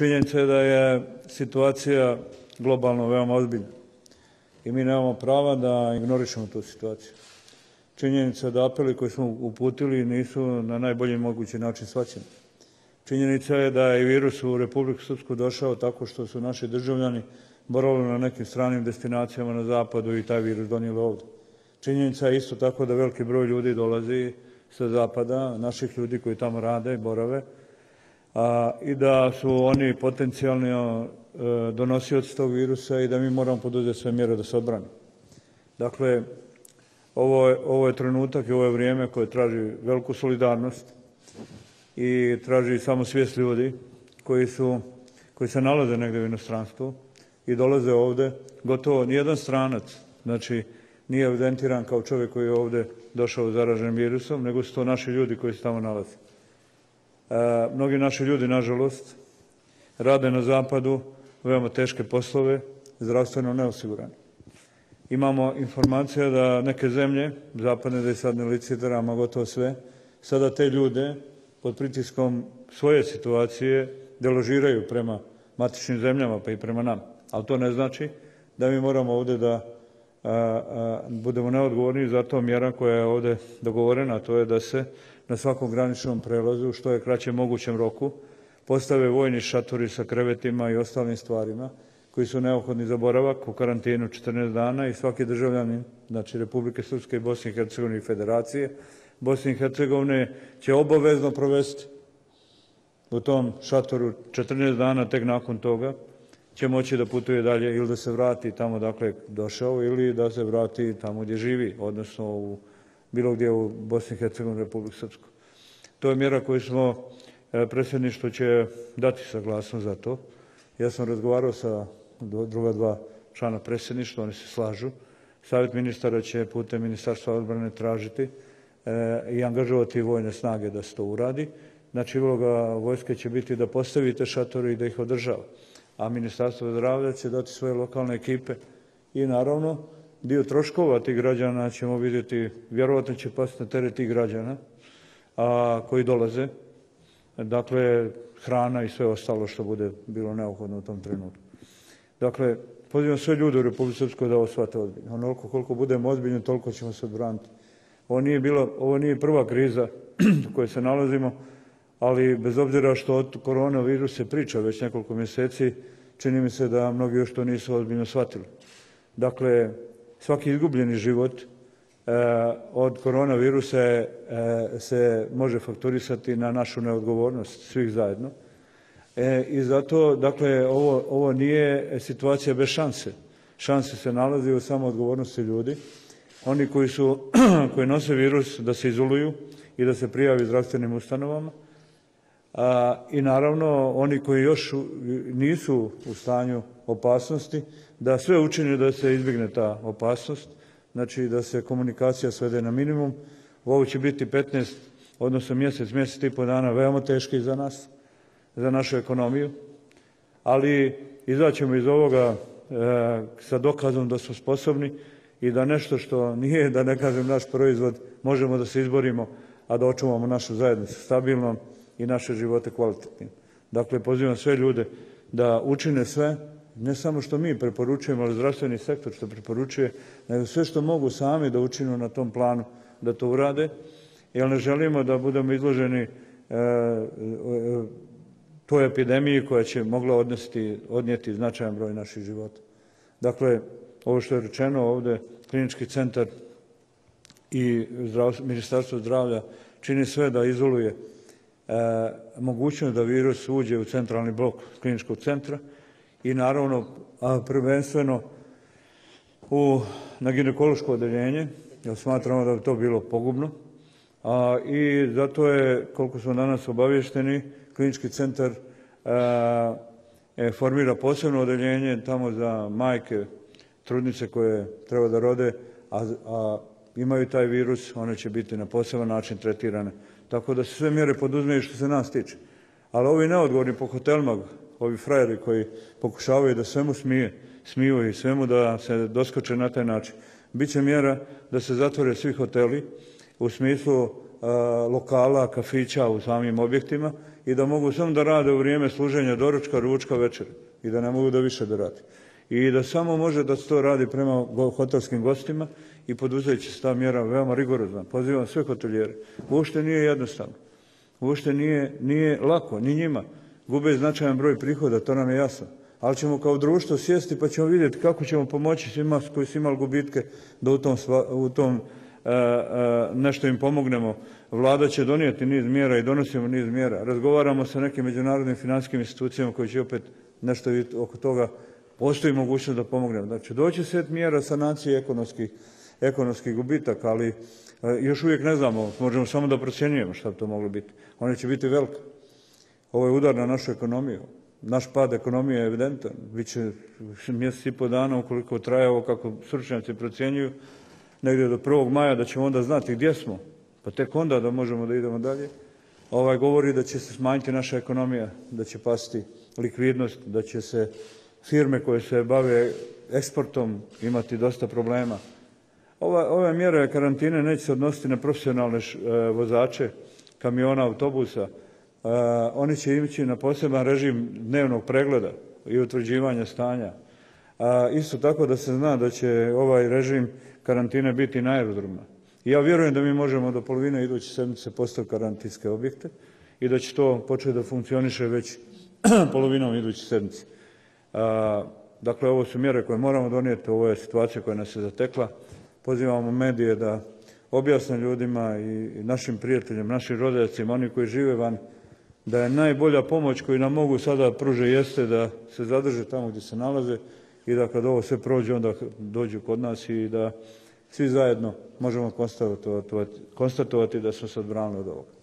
Činjenica je da je situacija globalno veoma ozbiljna i mi nemamo prava da ignorišemo tu situaciju. Činjenica je da apeli koje smo uputili nisu na najbolji mogući način shvaćeni. Činjenica je da je virus u Republiku Srpsku došao tako što su naši državljani boravili na nekim stranim destinacijama na zapadu i taj virus donijeli ovdje. Činjenica je isto tako da veliki broj ljudi dolazi sa zapada, naših ljudi koji tamo rade i borave, i da su oni potencijalni e, donosioci tog virusa i da mi moramo poduzeti sve mjere da se odbranimo. Dakle, ovo je, ovo je trenutak i ovo je vrijeme koje traži veliku solidarnost i traži samo svijest ljudi koji, su, koji se nalaze negdje u inostranstvu i dolaze ovdje. Gotovo nijedan stranac, znači nije evidentiran kao čovjek koji je ovdje došao zaražen virusom, nego su to naši ljudi koji se tamo nalaze. E, mnogi naši ljudi, nažalost, rade na zapadu veoma teške poslove, zdravstveno neosigurani. Imamo informacije da neke zemlje, zapadne da je sad ne licitiramo gotovo sve, sada te ljude pod pritiskom svoje situacije deložiraju prema matičnim zemljama pa i prema nama. Ali to ne znači da mi moramo ovdje da budemo neodgovorni za to mjera koja je ovdje dogovorena, a to je da se na svakom graničnom prelazu što je kraće mogućem roku postave vojni šatori sa krevetima i ostalim stvarima koji su neophodni za boravak u karantinu 14 dana i svaki državljanin, znači Republike Srpske i Bosne i Hercegovine i Federacije Bosne i Hercegovine će obavezno provesti u tom šatoru 14 dana, tek nakon toga će moći da putuje dalje ili da se vrati tamo dakle došao ili da se vrati tamo gdje živi, odnosno u bilo gdje u Bosni i Hercegovini, Republiku Srpsku. To je mjera koju smo, e, predsjedništvo će dati saglasnost za to. Ja sam razgovarao sa druga dva člana predsjedništva, oni se slažu. Savjet ministara će putem Ministarstva odbrane tražiti e, i angažovati vojne snage da se to uradi. Znači, uloga vojske će biti da postavite šatore i da ih održava. A Ministarstvo zdravlja će dati svoje lokalne ekipe i naravno dio troškova tih građana ćemo vidjeti, vjerojatno će pasti na teret tih građana a, koji dolaze. Dakle, hrana i sve ostalo što bude bilo neophodno u tom trenutku. Dakle, pozivam sve ljude u Republike Srpskoj da ovo shvate ozbiljno. Onoliko koliko budemo ozbiljni, toliko ćemo se odbraniti. Ovo nije, bilo, ovo nije prva kriza u kojoj se nalazimo, ali bez obzira što od koronavirusa se priča već nekoliko mjeseci, čini mi se da mnogi još to nisu ozbiljno shvatili. Dakle, svaki izgubljeni život e, od koronavirusa e, se može fakturisati na našu neodgovornost svih zajedno. E, I zato, dakle, ovo, ovo nije situacija bez šanse. Šanse se nalazi u samo odgovornosti ljudi. Oni koji, su, koji nose virus da se izoluju i da se prijavi zdravstvenim ustanovama. I naravno, oni koji još nisu u stanju opasnosti, da sve učini da se izbjegne ta opasnost, znači da se komunikacija svede na minimum. Ovo će biti 15, odnosno mjesec, mjesec i po dana veoma teški za nas, za našu ekonomiju, ali izaćemo iz ovoga e, sa dokazom da smo sposobni i da nešto što nije, da ne kažem naš proizvod, možemo da se izborimo, a da očuvamo našu zajednicu stabilnom i naše živote kvalitetnim. Dakle, pozivam sve ljude da učine sve ne samo što mi preporučujemo, ali zdravstveni sektor što preporučuje, nego sve što mogu sami da učinu na tom planu da to urade, jer ne želimo da budemo izloženi e, e, toj epidemiji koja će mogla odnesti, odnijeti značajan broj naših života. Dakle, ovo što je rečeno ovdje, klinički centar i Ministarstvo zdravlja čini sve da izoluje mogućnost da virus uđe u centralni blok kliničkog centra, i naravno prvenstveno na ginekološko odeljenje, jer smatramo da bi to bilo pogubno. I zato je, koliko smo danas obavješteni, klinički centar a, e, formira posebno odeljenje tamo za majke, trudnice koje treba da rode, a imaju taj virus, one će biti na poseban način tretirane. Tako da se sve mjere poduzmeju što se nas tiče. Ali ovi neodgovorni po hotelima ovi frajeri koji pokušavaju da svemu smije, smiju i svemu da se doskoče na taj način. Biće mjera da se zatvore svi hoteli u smislu lokala, kafića u samim objektima i da mogu samo da rade u vrijeme služenja doručka, ručka, večeri i da ne mogu da više da radi. I da samo može da se to radi prema hotelskim gostima i poduzeći se ta mjera veoma rigorozna. Pozivam sve hotelijere. Uopšte nije jednostavno. Uopšte nije, lako, ni njima. Gube značajan broj prihoda, to nam je jasno. Ali ćemo kao društvo sjesti pa ćemo vidjeti kako ćemo pomoći svima koji su imali gubitke da u tom, u tom e, e, nešto im pomognemo. Vlada će donijeti niz mjera i donosimo niz mjera. Razgovaramo sa nekim međunarodnim financijskim institucijama koji će opet nešto oko toga postoji mogućnost da pomognemo. Znači, doći set mjera sanacije ekonomskih, ekonomskih gubitaka, ali e, još uvijek ne znamo, možemo samo da procjenjujemo šta bi to moglo biti. One će biti velike. Ovo je udar na našu ekonomiju. Naš pad ekonomije je evidentan. Biće mjesec i po dana ukoliko traje ovo kako stručnjaci procjenjuju, negdje do 1. maja da ćemo onda znati gdje smo, pa tek onda da možemo da idemo dalje. Ovaj govori da će se smanjiti naša ekonomija, da će pasti likvidnost, da će se firme koje se bave eksportom imati dosta problema. ove mjere karantine neće se odnositi na profesionalne e, vozače kamiona, autobusa. E, oni će ići na poseban režim dnevnog pregleda i utvrđivanja stanja. isto tako da se zna da će ovaj režim karantine biti na aerodromima. Ja vjerujem da mi možemo do polovine iduće sedmice postaviti karantinske objekte i da će to početi da funkcioniše već polovinom iduće sedmice. Dakle, ovo su mjere koje moramo donijeti, ovo je situacija koja nas je zatekla. Pozivamo medije da objasne ljudima i našim prijateljima, našim rođacima, oni koji žive van, da je najbolja pomoć koju nam mogu sada pruže jeste da se zadrže tamo gdje se nalaze i da kad ovo sve prođe onda dođu kod nas i da svi zajedno možemo konstatovati da smo se odbranili od ovoga.